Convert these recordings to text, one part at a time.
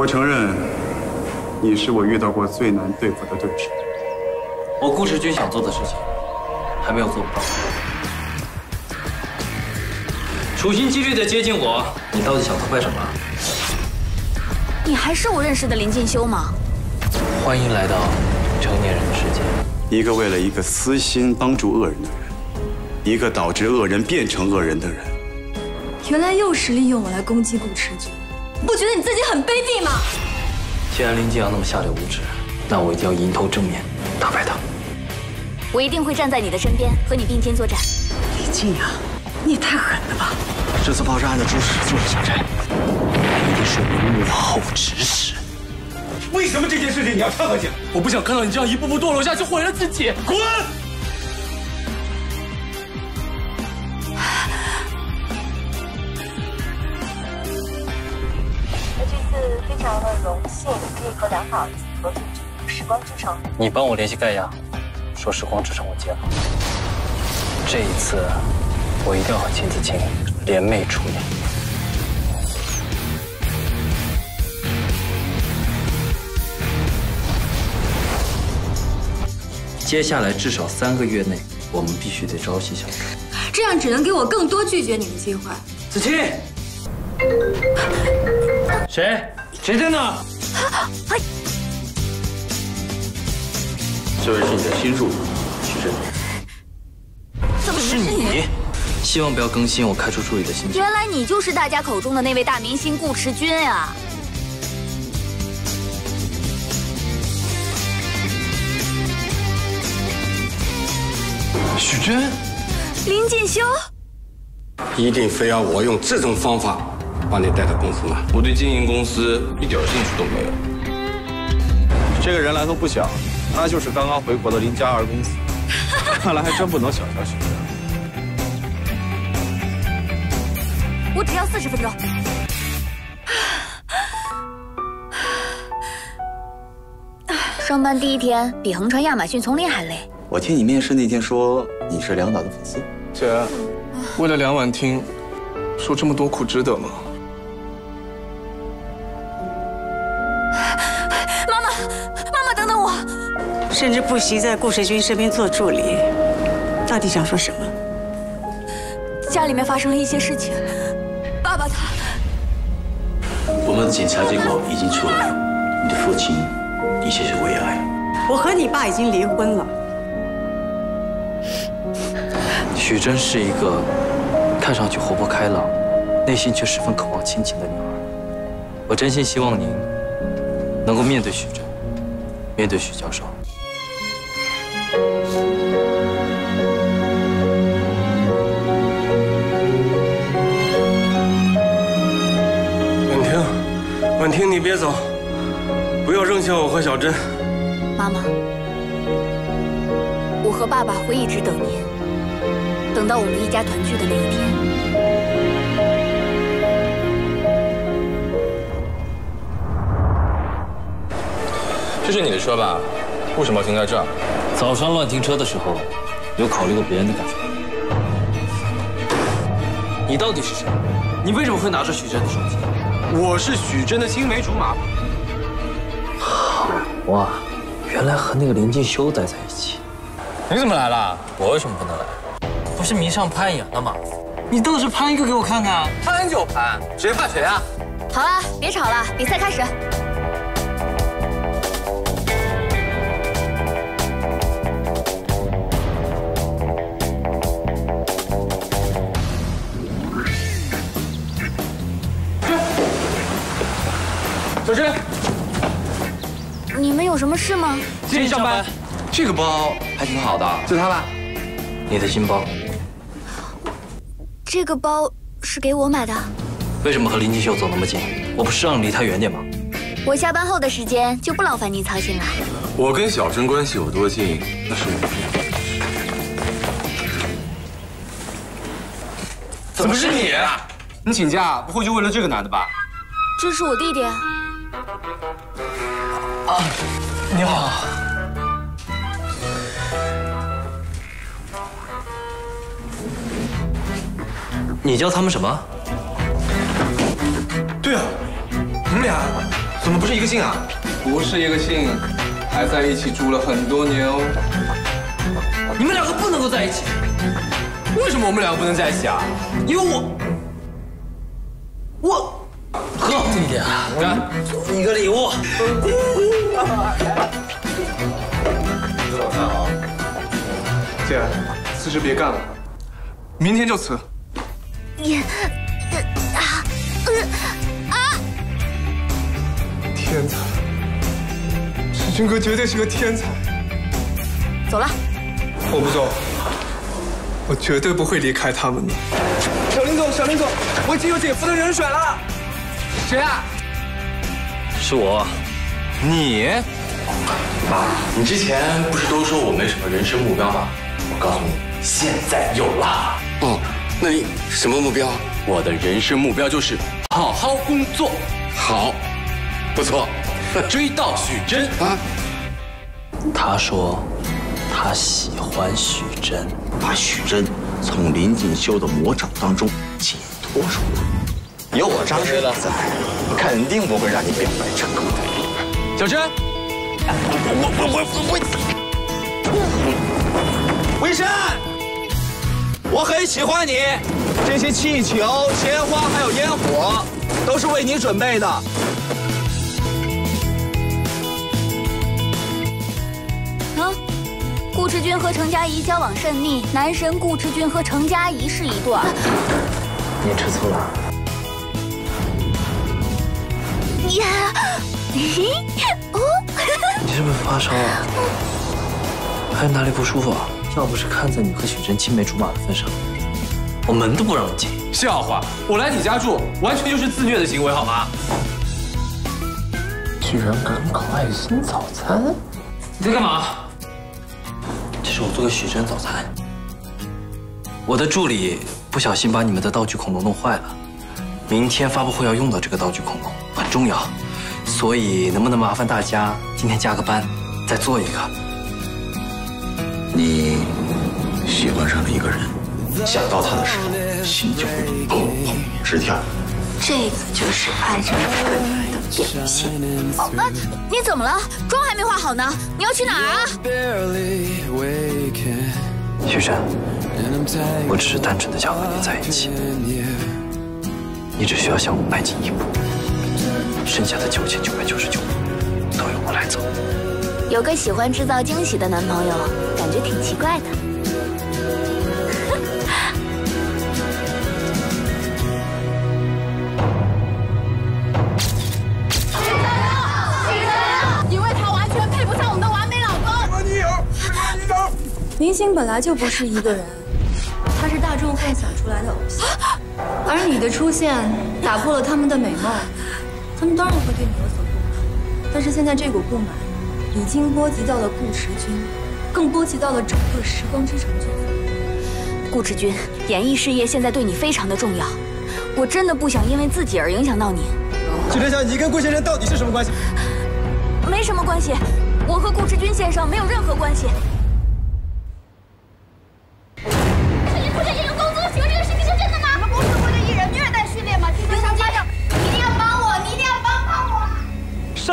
我承认，你是我遇到过最难对付的对手。我顾时军想做的事情，还没有做不到。处心积虑的接近我，你到底想偷拍什么？你还是我认识的林进修吗？欢迎来到成年人的世界。一个为了一个私心帮助恶人的人，一个导致恶人变成恶人的人。原来又是利用我来攻击顾持军，不觉得你自己很卑鄙吗？既然林静阳那么下流无耻，那我一定要迎头正面打败他。我一定会站在你的身边，和你并肩作战。林静阳，你也太狠了吧！这次爆炸案的主使就是小陈，一定是你幕后指使。为什么这件事情你要掺和进来？我不想看到你这样一步步堕落下去，毁了自己。滚！次非常的荣幸可以和两法儿子合作这部《时光之城》。你帮我联系盖亚，说《时光之城》我接了。这一次，我一定要和秦子清联袂出演。接下来至少三个月内，我们必须得朝夕相处。这样只能给我更多拒绝你的机会。子清，谁？谁在那？这位是你的新助理，徐峥。怎么是你？希望不要更新我开除助理的信息。原来你就是大家口中的那位大明星顾持军呀！许真，林进修，一定非要我用这种方法把你带到公司吗？我对经营公司一点兴趣都没有。这个人来头不小，他就是刚刚回国的林家二公子，看来还真不能小瞧许真。我只要四十分钟。上班第一天比横穿亚马逊丛林还累。我听你面试那天说你是梁导的粉丝，姐，为了梁婉婷，受这么多苦值得吗？甚至不惜在顾世军身边做助理，到底想说什么？家里面发生了一些事情，爸爸他……我们的检查结果已经出来了，你的父亲的确是胃癌。我和你爸已经离婚了。许真是一个看上去活泼开朗，内心却十分渴望亲情的女孩。我真心希望您能够面对许真，面对许教授。婉婷，你别走，不要扔下我和小珍。妈妈，我和爸爸会一直等您。等到我们一家团聚的那一天。这是你的车吧？为什么要停在这儿？早上乱停车的时候，有考虑过别人的感受。你到底是谁？你为什么会拿着许真的手机？我是许真的青梅竹马。哇，原来和那个林静修待在一起。你怎么来了？我为什么不能来？不是迷上攀岩了吗？你倒是攀一个给我看看。攀就攀，谁怕谁啊？好了，别吵了，比赛开始。小珍，你们有什么事吗？继续上班。这个包还挺好的，就它吧。你的新包。这个包是给我买的。为什么和林清秀走那么近？我不是让你离他远点吗？我下班后的时间就不劳烦您操心了。我跟小珍关系有多近，那是我的怎么是你？你请假不会就为了这个男的吧？这是我弟弟。啊，你好。你叫他们什么？对啊，你们俩怎么不是一个姓啊？不是一个姓，还在一起住了很多年哦。你们两个不能够在一起。为什么我们两个不能在一起啊？因为我，我，喝，弟弟啊，送你一个礼物。吃早餐啊。姐，辞职别干了，明天就辞。你，啊，啊！天才，志军哥绝对是个天才。走了。我不走，我绝对不会离开他们的。小林总，小林总，我已经有姐夫的人选了。谁啊？是我。你？爸，你之前不是都说我没什么人生目标吗？我告诉你，现在有了。哦，那你什么目标？我的人生目标就是好好工作。好，不错。追到许真啊！他说。他喜欢许真，把许真从林锦绣的魔掌当中解脱出来。有我张师在，肯定不会让你表白成功的。小珍，我我我我，魏山，我很喜欢你。这些气球、鲜花还有烟火，都是为你准备的。顾赤君和程佳怡交往甚密，男神顾赤君和程佳怡是一对。你吃醋了？呀，哦，你是不是发烧了？还有哪里不舒服啊？要不是看在你和许真青梅竹马的份上，我门都不让你进。笑话，我来你家住，完全就是自虐的行为，好吗？居然敢搞爱心早餐？你在干嘛？这是我做的许真早餐。我的助理不小心把你们的道具恐龙弄坏了，明天发布会要用到这个道具恐龙，很重要，所以能不能麻烦大家今天加个班，再做一个？你喜欢上了一个人，想到他的时候，心就会砰砰直跳。这个就是爱上一个人的表现。哦，你怎么了？妆还没化好呢，你要去哪儿啊？许真，我只是单纯的想和你在一起，你只需要向我迈进一步，剩下的九千九百九十九步都由我来走。有个喜欢制造惊喜的男朋友，感觉挺奇怪的。明星本来就不是一个人，他是大众幻想出来的偶像，而你的出现打破了他们的美梦，他们当然会对你有所不满。但是现在这股不满已经波及到了顾池君，更波及到了整个时光之城。顾池君，演艺事业现在对你非常的重要，我真的不想因为自己而影响到你。许天霞，你跟顾先生到底是什么关系？没什么关系，我和顾池君先生没有任何关系。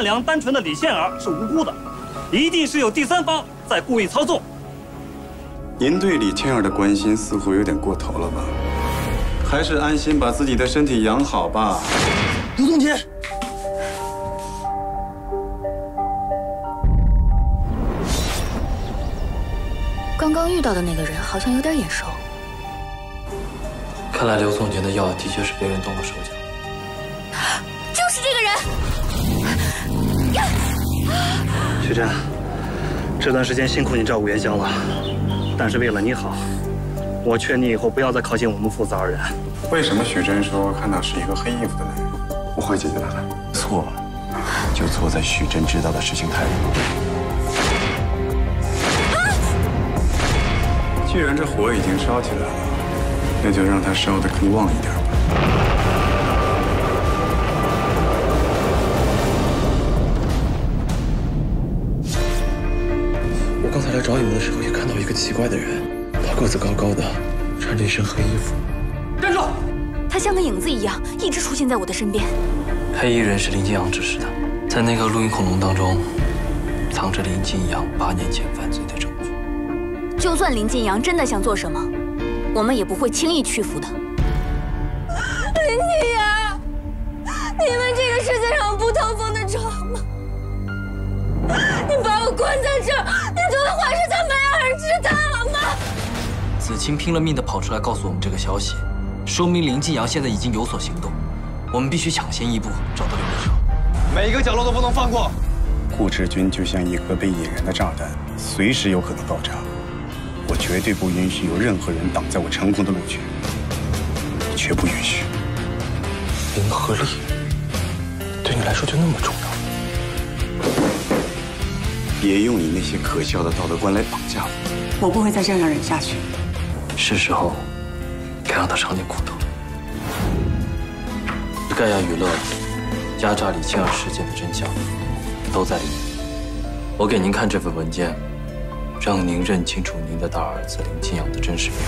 善良单纯的李倩儿是无辜的，一定是有第三方在故意操纵。您对李倩儿的关心似乎有点过头了吧？还是安心把自己的身体养好吧。刘总监，刚刚遇到的那个人好像有点眼熟。看来刘总监的药的确是被人动了手脚。徐真，这段时间辛苦你照顾元宵了，但是为了你好，我劝你以后不要再靠近我们父子二人。为什么徐真说看到是一个黑衣服的男人？我会解决他的。错，就错在徐真知道的事情太多。既然这火已经烧起来了，那就让它烧得更旺一点吧。刚才来找你们的时候，也看到一个奇怪的人，他个子高高的，穿着一身黑衣服。站住！他像个影子一样，一直出现在我的身边。黑衣人是林金阳指使的。在那个录音恐龙当中，藏着林金阳八年前犯罪的证据。就算林金阳真的想做什么，我们也不会轻易屈服的。子清拼了命的跑出来告诉我们这个消息，说明林静阳现在已经有所行动。我们必须抢先一步找到刘立成。每一个角落都不能放过。顾志军就像一颗被引燃的炸弹，随时有可能爆炸。我绝对不允许有任何人挡在我成功的路去，绝不允许。林和利对你来说就那么重要？别用你那些可笑的道德观来绑架我。我不会再这样让人下去。是时候该让他尝点苦头了。盖亚娱乐。压榨李清儿事件的真相都在里面。我给您看这份文件，让您认清楚您的大儿子林清阳的真实面目。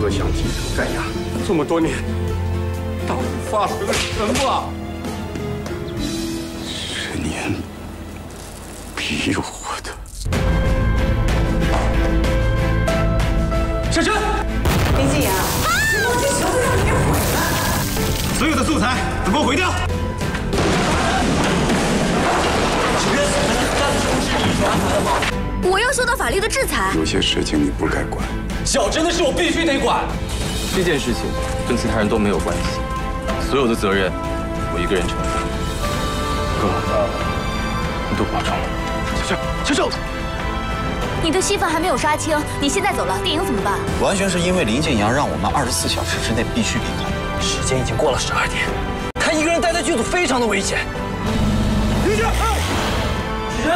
这想继承盖亚这么多年，到底发生了什么？十年逼我所有的素材都给我毁掉。我要受到法律的制裁。有些事情你不该管，小珍的事我必须得管。这件事情跟其他人都没有关系，所有的责任我一个人承担。哥，你都保重。小郑，小郑，你的戏份还没有杀青，你现在走了，电影怎么办？完全是因为林建阳让我们二十四小时之内必须离开。时间已经过了十二点，他一个人待在剧组非常的危险。林静，许晨。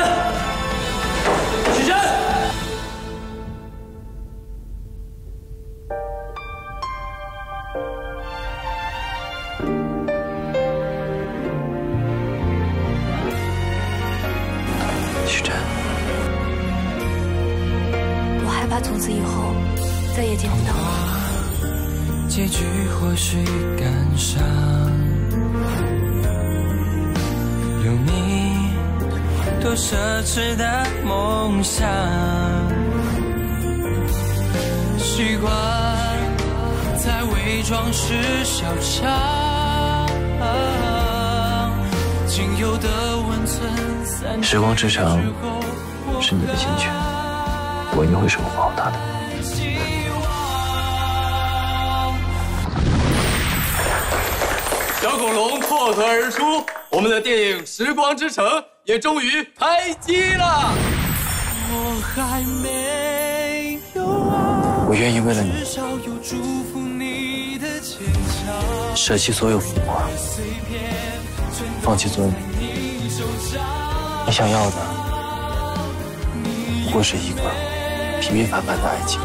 许真，我害怕从此以后再也见不到你。结局或许感伤，有你多奢侈的梦想，习惯在伪装时仅有的温存。时光之城是你的心血，我一定会守护好它的。小恐龙破壳而出，我们的电影《时光之城》也终于开机了。我还没有，我愿意为了你，舍弃所有浮华，放弃尊严。你想要的，不过是一个平平凡凡的爱情。